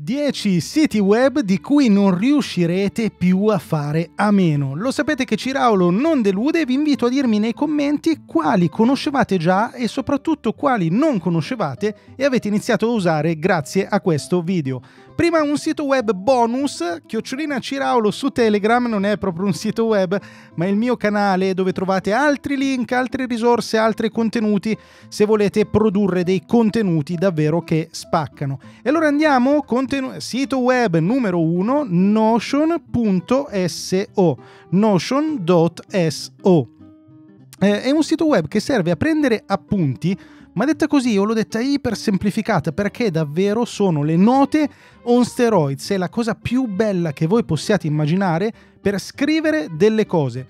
10 siti web di cui non riuscirete più a fare a meno. Lo sapete che Ciraulo non delude e vi invito a dirmi nei commenti quali conoscevate già e soprattutto quali non conoscevate e avete iniziato a usare grazie a questo video. Prima un sito web bonus, chiocciolina Ciraulo su Telegram, non è proprio un sito web, ma il mio canale dove trovate altri link, altre risorse, altri contenuti se volete produrre dei contenuti davvero che spaccano. E allora andiamo, contenu- sito web numero 1, notion.so, notion.so. Eh, è un sito web che serve a prendere appunti ma detta così, io l'ho detta iper semplificata perché davvero sono le note on steroids, è la cosa più bella che voi possiate immaginare per scrivere delle cose.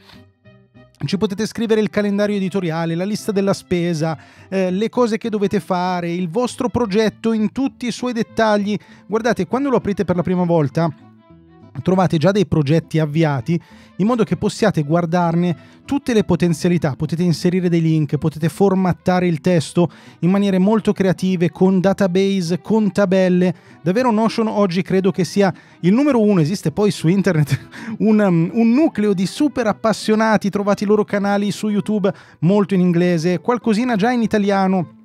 Ci potete scrivere il calendario editoriale, la lista della spesa, eh, le cose che dovete fare, il vostro progetto in tutti i suoi dettagli. Guardate, quando lo aprite per la prima volta, trovate già dei progetti avviati in modo che possiate guardarne tutte le potenzialità, potete inserire dei link, potete formattare il testo in maniere molto creative con database, con tabelle. Davvero Notion oggi credo che sia il numero uno, esiste poi su internet un, um, un nucleo di super appassionati, trovate i loro canali su YouTube molto in inglese, qualcosina già in italiano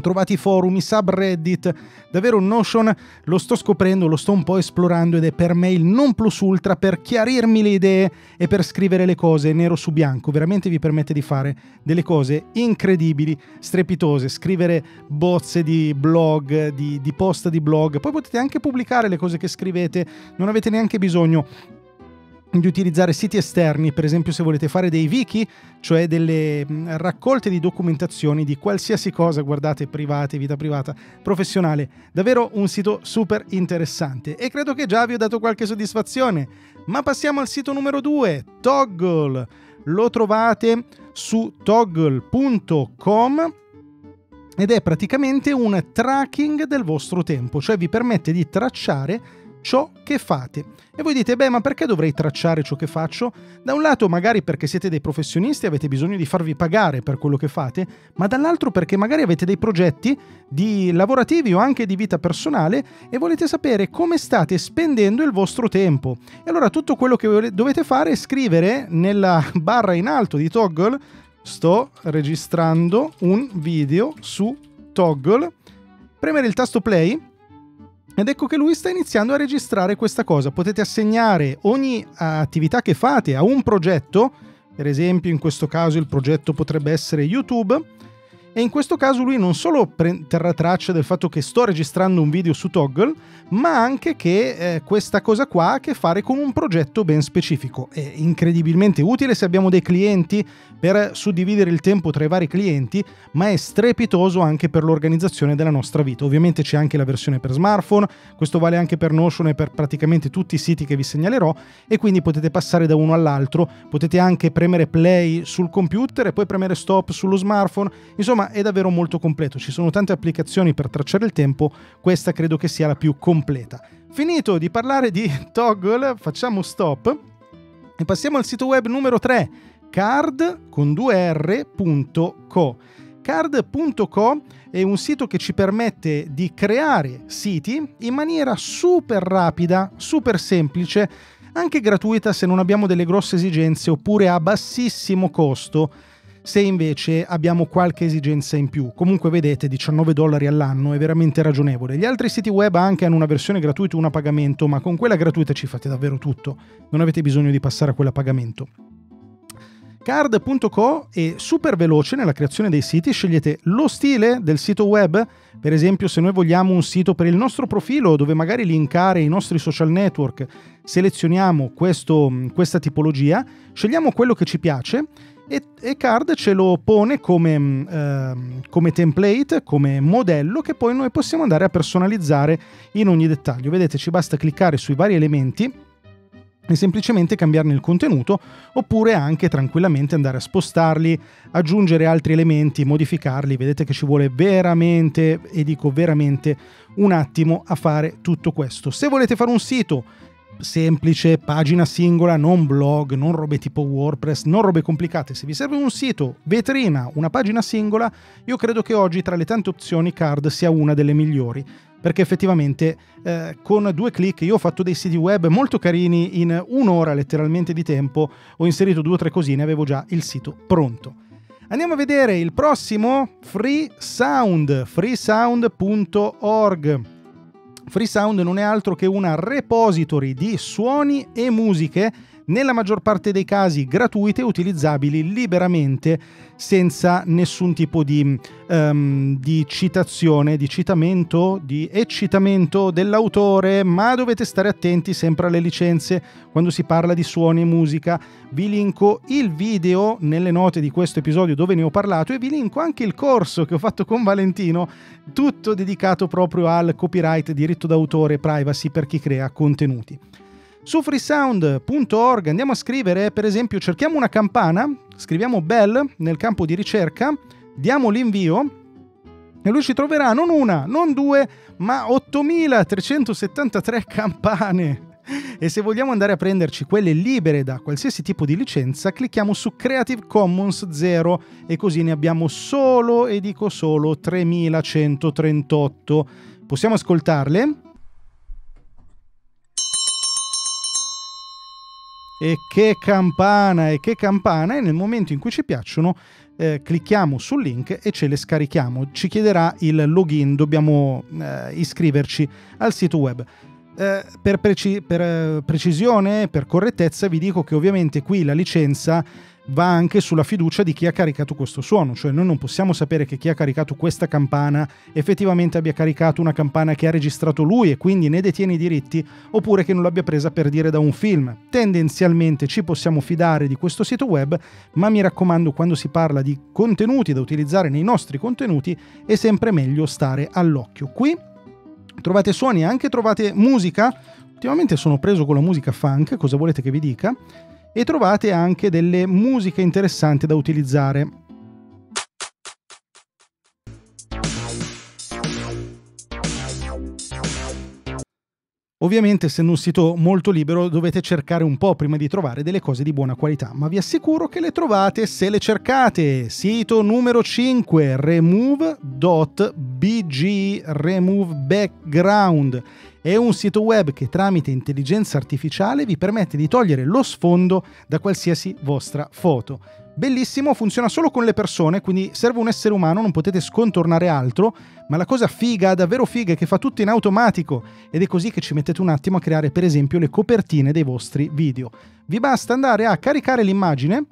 trovate i forum, i subreddit, davvero Notion? Lo sto scoprendo, lo sto un po' esplorando ed è per me il non plus ultra per chiarirmi le idee e per scrivere le cose nero su bianco, veramente vi permette di fare delle cose incredibili, strepitose, scrivere bozze di blog, di, di post di blog, poi potete anche pubblicare le cose che scrivete, non avete neanche bisogno di utilizzare siti esterni, per esempio se volete fare dei wiki, cioè delle raccolte di documentazioni di qualsiasi cosa, guardate, private, vita privata, professionale. Davvero un sito super interessante e credo che già vi ho dato qualche soddisfazione. Ma passiamo al sito numero 2, Toggle. Lo trovate su toggle.com ed è praticamente un tracking del vostro tempo, cioè vi permette di tracciare ciò che fate. E voi dite, beh, ma perché dovrei tracciare ciò che faccio? Da un lato magari perché siete dei professionisti e avete bisogno di farvi pagare per quello che fate, ma dall'altro perché magari avete dei progetti di lavorativi o anche di vita personale e volete sapere come state spendendo il vostro tempo. E allora tutto quello che dovete fare è scrivere nella barra in alto di Toggle sto registrando un video su Toggle, premere il tasto play ed ecco che lui sta iniziando a registrare questa cosa. Potete assegnare ogni attività che fate a un progetto, per esempio in questo caso il progetto potrebbe essere YouTube, e in questo caso lui non solo terrà traccia del fatto che sto registrando un video su Toggle, ma anche che eh, questa cosa qua ha a che fare con un progetto ben specifico. È incredibilmente utile se abbiamo dei clienti per suddividere il tempo tra i vari clienti, ma è strepitoso anche per l'organizzazione della nostra vita. Ovviamente c'è anche la versione per smartphone, questo vale anche per Notion e per praticamente tutti i siti che vi segnalerò e quindi potete passare da uno all'altro, potete anche premere play sul computer e poi premere stop sullo smartphone, insomma è davvero molto completo, ci sono tante applicazioni per tracciare il tempo, questa credo che sia la più completa. Finito di parlare di toggle, facciamo stop e passiamo al sito web numero 3, card con 2r.co. Card.co è un sito che ci permette di creare siti in maniera super rapida, super semplice, anche gratuita se non abbiamo delle grosse esigenze oppure a bassissimo costo se invece abbiamo qualche esigenza in più. Comunque vedete 19 dollari all'anno è veramente ragionevole. Gli altri siti web anche hanno una versione gratuita una a pagamento, ma con quella gratuita ci fate davvero tutto. Non avete bisogno di passare a quella a pagamento. Card.co è super veloce nella creazione dei siti, scegliete lo stile del sito web, per esempio se noi vogliamo un sito per il nostro profilo dove magari linkare i nostri social network, selezioniamo questo, questa tipologia, scegliamo quello che ci piace e, e Card ce lo pone come, eh, come, template, come modello che poi noi possiamo andare a personalizzare in ogni dettaglio. Vedete, ci basta cliccare sui vari elementi e semplicemente cambiarne il contenuto oppure anche tranquillamente andare a spostarli, aggiungere altri elementi, modificarli. Vedete che ci vuole veramente, e dico veramente, un attimo a fare tutto questo. Se volete fare un sito semplice, pagina singola, non blog, non robe tipo WordPress, non robe complicate. Se vi serve un sito, vetrina, una pagina singola, io credo che oggi tra le tante opzioni Card sia una delle migliori. perché effettivamente eh, con due clic io ho fatto dei siti web molto carini in un'ora letteralmente di tempo, ho inserito due o tre cosine, avevo già il sito pronto. Andiamo a vedere il prossimo Free Sound, freesound.org. Free Sound non è altro che una repository di suoni e musiche nella maggior parte dei casi gratuite e utilizzabili liberamente senza nessun tipo di, um, di, citazione, di citamento, di eccitamento dell'autore, ma dovete stare attenti sempre alle licenze quando si parla di suoni e musica. Vi linko il video nelle note di questo episodio dove ne ho parlato e vi linko anche il corso che ho fatto con Valentino, tutto dedicato proprio al copyright, diritto d'autore, privacy per chi crea contenuti. Su freesound.org andiamo a scrivere, per esempio, cerchiamo una campana, scriviamo bell nel campo di ricerca, diamo l'invio e lui ci troverà non una, non due, ma 8373 campane. E se vogliamo andare a prenderci quelle libere da qualsiasi tipo di licenza, clicchiamo su Creative Commons 0 e così ne abbiamo solo, e dico solo, 3138. Possiamo ascoltarle? E che campana, e che campana! E nel momento in cui ci piacciono, eh, clicchiamo sul link e ce le scarichiamo. Ci chiederà il login, dobbiamo eh, iscriverci al sito web. Eh, per, preci- per eh, precisione, per correttezza, vi dico che ovviamente qui la licenza va anche sulla fiducia di chi ha caricato questo suono, cioè noi non possiamo sapere che chi ha caricato questa campana effettivamente abbia caricato una campana che ha registrato lui e quindi ne detiene i diritti, oppure che non l'abbia presa per dire da un film. Tendenzialmente ci possiamo fidare di questo sito web, ma mi raccomando quando si parla di contenuti da utilizzare nei nostri contenuti è sempre meglio stare all'occhio. Qui trovate suoni, anche trovate musica. Ultimamente sono preso con la musica funk, cosa volete che vi dica? E trovate anche delle musiche interessanti da utilizzare. Ovviamente, essendo un sito molto libero, dovete cercare un po' prima di trovare delle cose di buona qualità, ma vi assicuro che le trovate se le cercate. Sito numero 5, remove.bg, remove background è un sito web che tramite intelligenza artificiale vi permette di togliere lo sfondo da qualsiasi vostra foto. Bellissimo, funziona solo con le persone, quindi serve un essere umano, non potete scontornare altro, ma la cosa figa, davvero figa, è che fa tutto in automatico ed è così che ci mettete un attimo a creare per esempio le copertine dei vostri video. Vi basta andare a caricare l'immagine,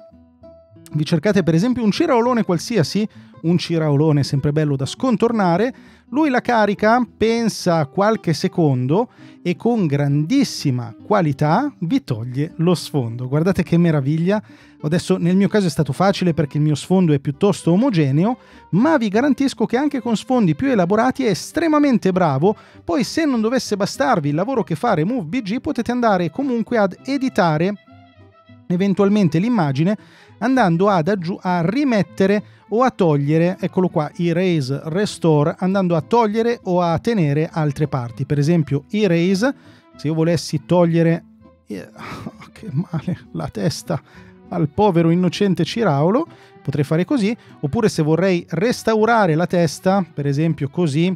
vi cercate per esempio un ciraolone qualsiasi, un ciraolone sempre bello da scontornare, lui la carica, pensa qualche secondo e con grandissima qualità vi toglie lo sfondo. Guardate che meraviglia. Adesso nel mio caso è stato facile perché il mio sfondo è piuttosto omogeneo, ma vi garantisco che anche con sfondi più elaborati è estremamente bravo. Poi se non dovesse bastarvi il lavoro che fa Remove BG potete andare comunque ad editare eventualmente l'immagine andando ad aggiu- a rimettere o a togliere, eccolo qua, erase, restore, andando a togliere o a tenere altre parti. Per esempio, erase, se io volessi togliere, eh, che male, la testa al povero innocente Ciraulo, potrei fare così, oppure se vorrei restaurare la testa, per esempio così,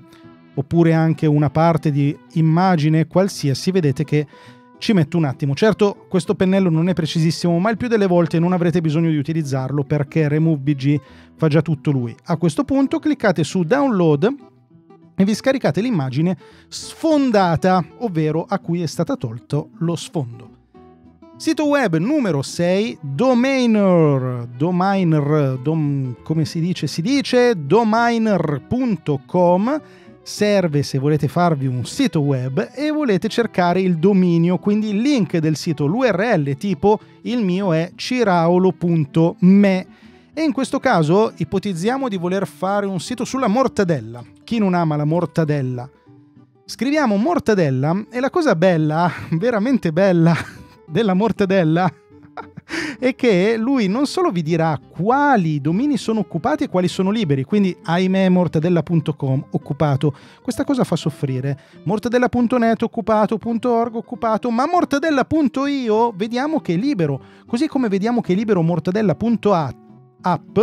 oppure anche una parte di immagine qualsiasi, vedete che ci metto un attimo. Certo, questo pennello non è precisissimo, ma il più delle volte non avrete bisogno di utilizzarlo perché Remove BG fa già tutto lui. A questo punto cliccate su Download e vi scaricate l'immagine sfondata, ovvero a cui è stata tolto lo sfondo. Sito web numero 6, Domainer, Domainer, dom, come si dice? Si dice domainer.com serve se volete farvi un sito web e volete cercare il dominio, quindi il link del sito, l'URL tipo il mio è ciraulo.me e in questo caso ipotizziamo di voler fare un sito sulla mortadella. Chi non ama la mortadella? Scriviamo mortadella e la cosa bella, veramente bella, della mortadella è che lui non solo vi dirà quali domini sono occupati e quali sono liberi, quindi ahimè mortadella.com occupato, questa cosa fa soffrire, mortadella.net occupato, .org occupato, ma mortadella.io vediamo che è libero, così come vediamo che è libero mortadella.app,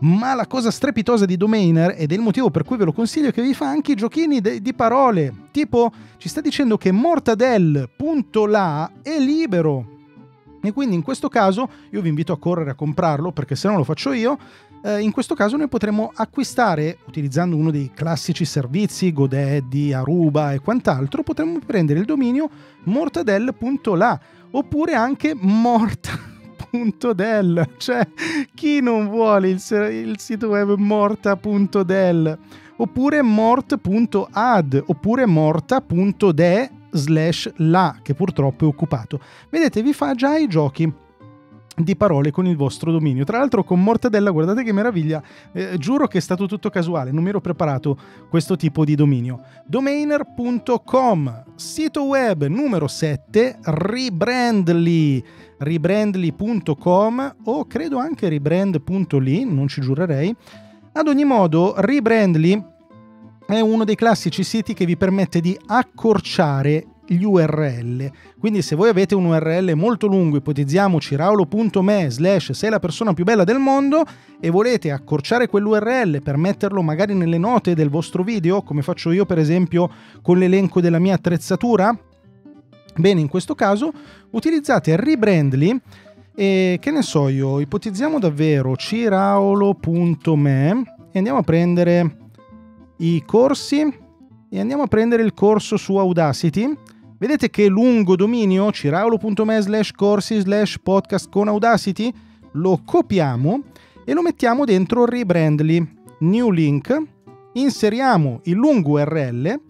ma la cosa strepitosa di Domainer ed è il motivo per cui ve lo consiglio è che vi fa anche i giochini de- di parole, tipo ci sta dicendo che mortadel.la è libero. E quindi in questo caso io vi invito a correre a comprarlo perché se no lo faccio io. Eh, in questo caso noi potremo acquistare, utilizzando uno dei classici servizi, GoDaddy, Aruba e quant'altro, potremmo prendere il dominio mortadel.la oppure anche morta morta.del, cioè chi non vuole il, il sito web morta.del oppure mort.ad oppure morta.de slash la che purtroppo è occupato. Vedete, vi fa già i giochi di parole con il vostro dominio. Tra l'altro con Mortadella, guardate che meraviglia, eh, giuro che è stato tutto casuale, non mi ero preparato questo tipo di dominio. Domainer.com, sito web numero 7, Rebrandly rebrandly.com o credo anche rebrand.ly, non ci giurerei. Ad ogni modo, Rebrandly è uno dei classici siti che vi permette di accorciare gli URL. Quindi se voi avete un URL molto lungo, ipotizziamoci raulo.me slash sei la persona più bella del mondo e volete accorciare quell'URL per metterlo magari nelle note del vostro video, come faccio io per esempio con l'elenco della mia attrezzatura, Bene, in questo caso utilizzate Rebrandly e che ne so io, ipotizziamo davvero ciraolo.me e andiamo a prendere i corsi e andiamo a prendere il corso su Audacity. Vedete che lungo dominio ciraolo.me slash corsi slash podcast con Audacity lo copiamo e lo mettiamo dentro Rebrandly. New link, inseriamo il lungo URL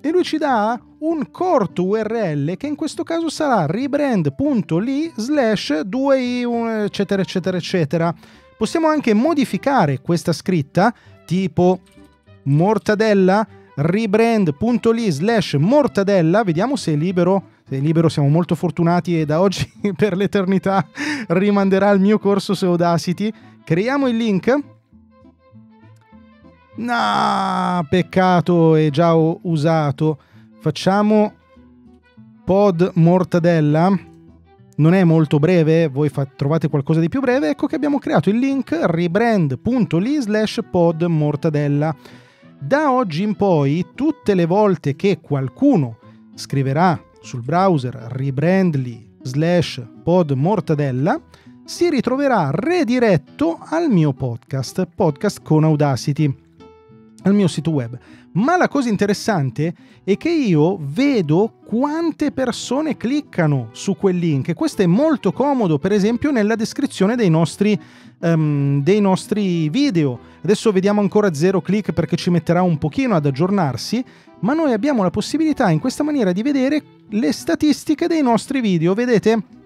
e lui ci dà un corto URL che in questo caso sarà rebrand.ly slash 2i eccetera eccetera eccetera. Possiamo anche modificare questa scritta tipo mortadella rebrand.ly slash mortadella, vediamo se è libero. Se è libero siamo molto fortunati e da oggi per l'eternità rimanderà il mio corso su Audacity. Creiamo il link. No, peccato, è già usato facciamo pod mortadella non è molto breve, voi fa- trovate qualcosa di più breve, ecco che abbiamo creato il link rebrand.ly slash pod mortadella. Da oggi in poi, tutte le volte che qualcuno scriverà sul browser rebrandly slash pod mortadella, si ritroverà rediretto al mio podcast, podcast con Audacity, al mio sito web. Ma la cosa interessante è che io vedo quante persone cliccano su quel link. Questo è molto comodo, per esempio, nella descrizione dei nostri, um, dei nostri video. Adesso vediamo ancora zero click perché ci metterà un pochino ad aggiornarsi, ma noi abbiamo la possibilità in questa maniera di vedere le statistiche dei nostri video. Vedete?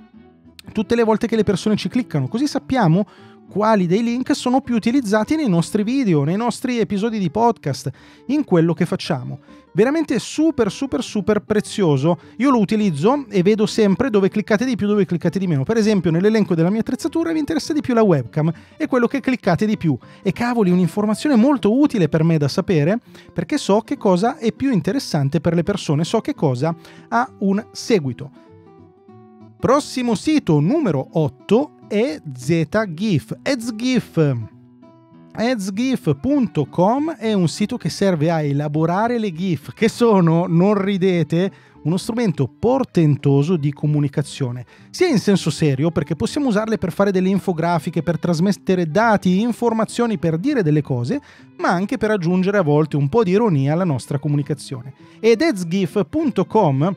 Tutte le volte che le persone ci cliccano, così sappiamo quali dei link sono più utilizzati nei nostri video, nei nostri episodi di podcast, in quello che facciamo. Veramente super super super prezioso. Io lo utilizzo e vedo sempre dove cliccate di più, dove cliccate di meno. Per esempio, nell'elenco della mia attrezzatura vi interessa di più la webcam e quello che cliccate di più. E cavoli, un'informazione molto utile per me da sapere perché so che cosa è più interessante per le persone, so che cosa ha un seguito. Prossimo sito numero 8 e ZGIF. EZGIF. EZGIF.com è un sito che serve a elaborare le GIF, che sono, non ridete, uno strumento portentoso di comunicazione, sia in senso serio perché possiamo usarle per fare delle infografiche, per trasmettere dati, informazioni, per dire delle cose, ma anche per aggiungere a volte un po' di ironia alla nostra comunicazione. Ed EZGIF.com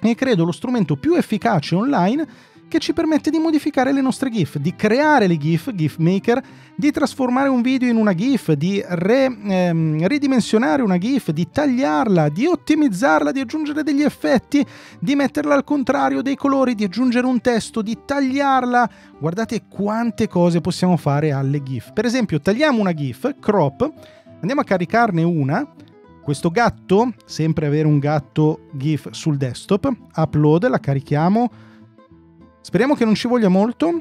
è credo lo strumento più efficace online che ci permette di modificare le nostre GIF, di creare le GIF, GIF Maker, di trasformare un video in una GIF, di re, ehm, ridimensionare una GIF, di tagliarla, di ottimizzarla, di aggiungere degli effetti, di metterla al contrario dei colori, di aggiungere un testo, di tagliarla. Guardate quante cose possiamo fare alle GIF. Per esempio, tagliamo una GIF, crop, andiamo a caricarne una. Questo gatto, sempre avere un gatto GIF sul desktop, upload, la carichiamo Speriamo che non ci voglia molto.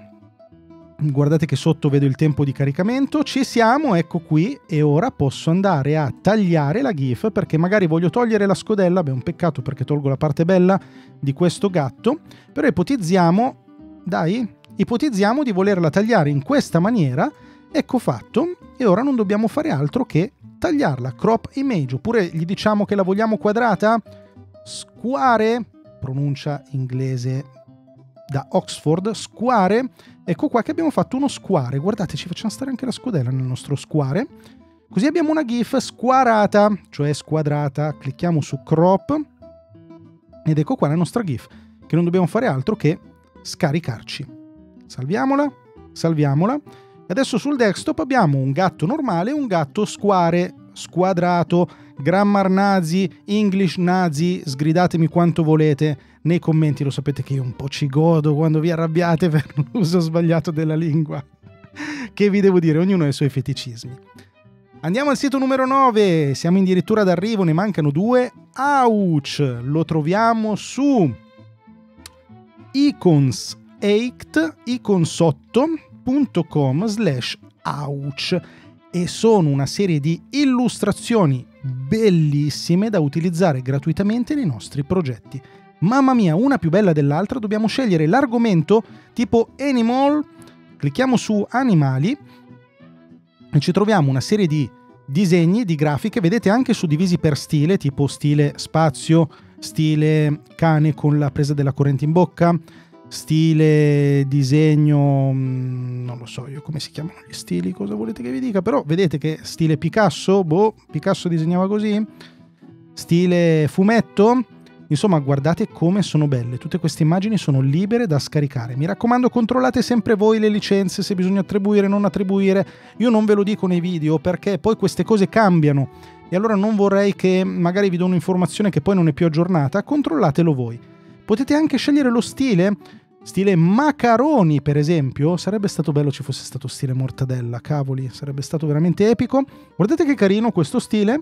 Guardate che sotto vedo il tempo di caricamento. Ci siamo, ecco qui. E ora posso andare a tagliare la GIF perché magari voglio togliere la scodella. Beh, è un peccato perché tolgo la parte bella di questo gatto. Però ipotizziamo, dai, ipotizziamo di volerla tagliare in questa maniera, ecco fatto, e ora non dobbiamo fare altro che tagliarla, crop image, oppure gli diciamo che la vogliamo quadrata, square, pronuncia inglese da Oxford, square, ecco qua che abbiamo fatto uno square, guardate ci facciamo stare anche la scodella nel nostro square, così abbiamo una GIF squarata, cioè squadrata, clicchiamo su crop. Ed ecco qua la nostra GIF, che non dobbiamo fare altro che scaricarci. Salviamola, salviamola, e adesso sul desktop abbiamo un gatto normale e un gatto square, squadrato, grammar nazi, English nazi, sgridatemi quanto volete nei commenti, lo sapete che io un po' ci godo quando vi arrabbiate per l'uso sbagliato della lingua. che vi devo dire, ognuno ha i suoi feticismi. Andiamo al sito numero 9, siamo addirittura d'arrivo, ne mancano due. Ouch! Lo troviamo su icons8, iconsotto.com slash ouch e sono una serie di illustrazioni bellissime da utilizzare gratuitamente nei nostri progetti. Mamma mia, una più bella dell'altra, dobbiamo scegliere l'argomento tipo animal, clicchiamo su animali e ci troviamo una serie di disegni, di grafiche, vedete anche suddivisi per stile, tipo stile spazio, stile cane con la presa della corrente in bocca, stile disegno, mm, non lo so io come si chiamano gli stili, cosa volete che vi dica, però vedete che stile Picasso, boh, Picasso disegnava così, stile fumetto, Insomma, guardate come sono belle. Tutte queste immagini sono libere da scaricare. Mi raccomando, controllate sempre voi le licenze, se bisogna attribuire o non attribuire. Io non ve lo dico nei video perché poi queste cose cambiano. E allora non vorrei che magari vi do un'informazione che poi non è più aggiornata. Controllatelo voi. Potete anche scegliere lo stile. Stile macaroni, per esempio. Sarebbe stato bello ci fosse stato stile mortadella, cavoli, sarebbe stato veramente epico. Guardate che carino questo stile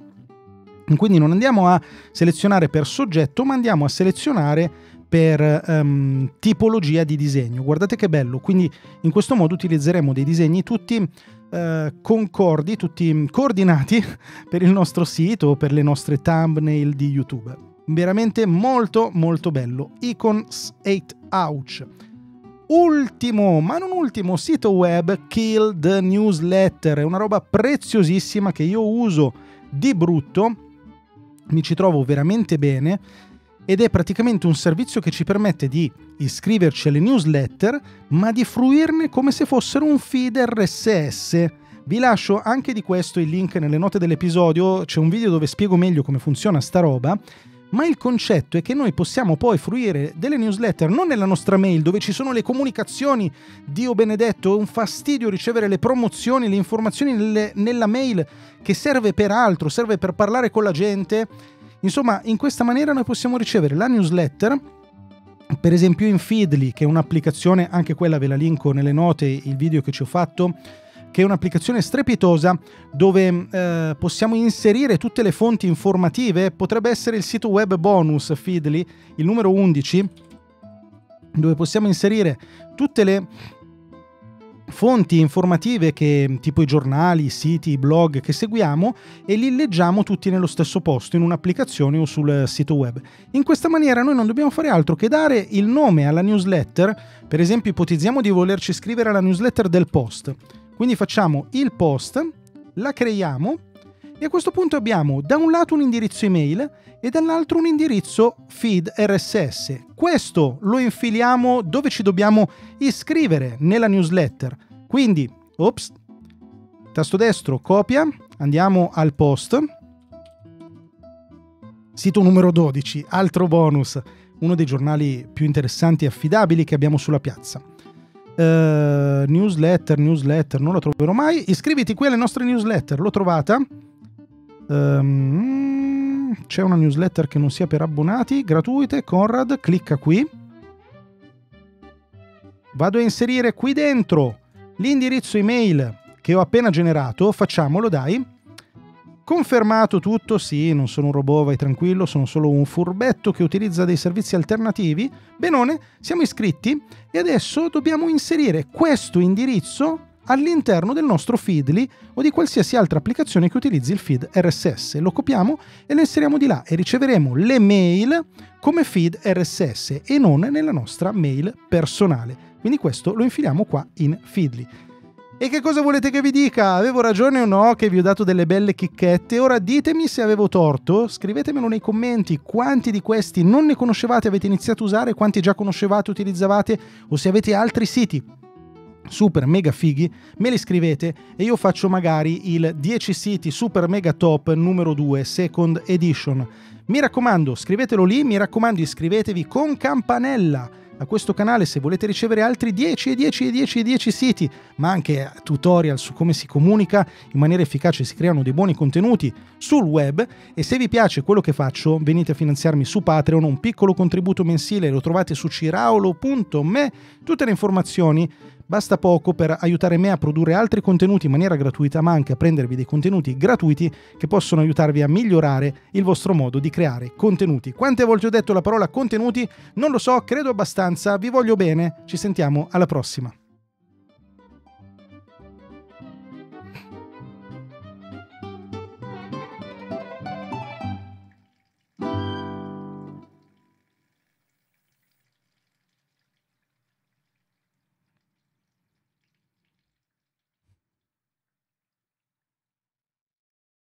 quindi non andiamo a selezionare per soggetto, ma andiamo a selezionare per um, tipologia di disegno. Guardate che bello, quindi in questo modo utilizzeremo dei disegni tutti uh, concordi, tutti coordinati per il nostro sito o per le nostre thumbnail di YouTube. Veramente molto molto bello. Icons 8 Ouch. Ultimo, ma non ultimo, sito web Kill the Newsletter, è una roba preziosissima che io uso di brutto mi ci trovo veramente bene ed è praticamente un servizio che ci permette di iscriverci alle newsletter, ma di fruirne come se fossero un feed RSS. Vi lascio anche di questo il link nelle note dell'episodio, c'è un video dove spiego meglio come funziona sta roba, ma il concetto è che noi possiamo poi fruire delle newsletter non nella nostra mail dove ci sono le comunicazioni, Dio benedetto, è un fastidio ricevere le promozioni, le informazioni nelle, nella mail che serve per altro, serve per parlare con la gente. Insomma, in questa maniera noi possiamo ricevere la newsletter per esempio in Feedly, che è un'applicazione, anche quella ve la linko nelle note, il video che ci ho fatto, che è un'applicazione strepitosa dove eh, possiamo inserire tutte le fonti informative, potrebbe essere il sito web bonus Feedly, il numero 11, dove possiamo inserire tutte le fonti informative che tipo i giornali, i siti, i blog che seguiamo e li leggiamo tutti nello stesso posto in un'applicazione o sul sito web. In questa maniera noi non dobbiamo fare altro che dare il nome alla newsletter, per esempio ipotizziamo di volerci scrivere alla newsletter del post. Quindi facciamo il post, la creiamo e a questo punto abbiamo da un lato un indirizzo email e dall'altro un indirizzo feed RSS. Questo lo infiliamo dove ci dobbiamo iscrivere nella newsletter. Quindi, ops, tasto destro, copia, andiamo al post. Sito numero 12, altro bonus, uno dei giornali più interessanti e affidabili che abbiamo sulla piazza. Uh, newsletter, newsletter, non lo troverò mai. Iscriviti qui alle nostre newsletter, l'ho trovata. Um, c'è una newsletter che non sia per abbonati, gratuite, Conrad, clicca qui. Vado a inserire qui dentro l'indirizzo email che ho appena generato, facciamolo dai. Confermato tutto, sì, non sono un robot, vai tranquillo, sono solo un furbetto che utilizza dei servizi alternativi. Benone, siamo iscritti e adesso dobbiamo inserire questo indirizzo all'interno del nostro Feedly o di qualsiasi altra applicazione che utilizzi il feed RSS. Lo copiamo e lo inseriamo di là e riceveremo le mail come feed RSS e non nella nostra mail personale. Quindi questo lo infiliamo qua in Feedly. E che cosa volete che vi dica? Avevo ragione o no che vi ho dato delle belle chicchette? Ora ditemi se avevo torto, scrivetemelo nei commenti quanti di questi non ne conoscevate, avete iniziato a usare, quanti già conoscevate, utilizzavate o se avete altri siti super mega fighi, me li scrivete e io faccio magari il 10 siti super mega top numero 2 second edition. Mi raccomando, scrivetelo lì, mi raccomando iscrivetevi con campanella a questo canale se volete ricevere altri 10 e 10 e 10 e 10 siti, ma anche tutorial su come si comunica in maniera efficace, si creano dei buoni contenuti sul web e se vi piace quello che faccio venite a finanziarmi su Patreon, un piccolo contributo mensile, lo trovate su ciraulo.me, tutte le informazioni Basta poco per aiutare me a produrre altri contenuti in maniera gratuita, ma anche a prendervi dei contenuti gratuiti che possono aiutarvi a migliorare il vostro modo di creare contenuti. Quante volte ho detto la parola contenuti? Non lo so, credo abbastanza, vi voglio bene, ci sentiamo alla prossima.